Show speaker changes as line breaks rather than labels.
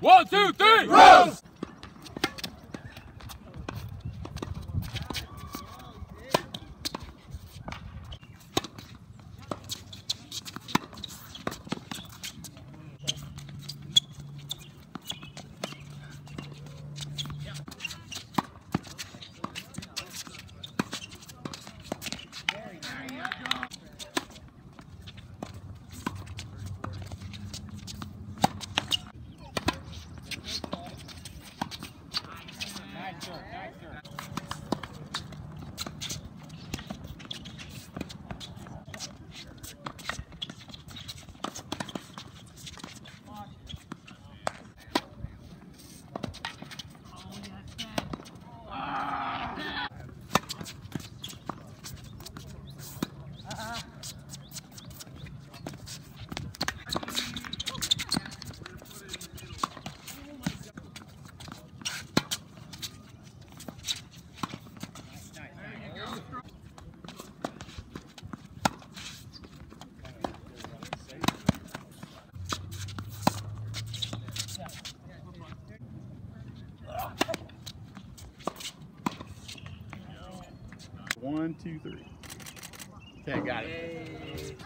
One, two, three, rose!
One, two, three. Okay, got it.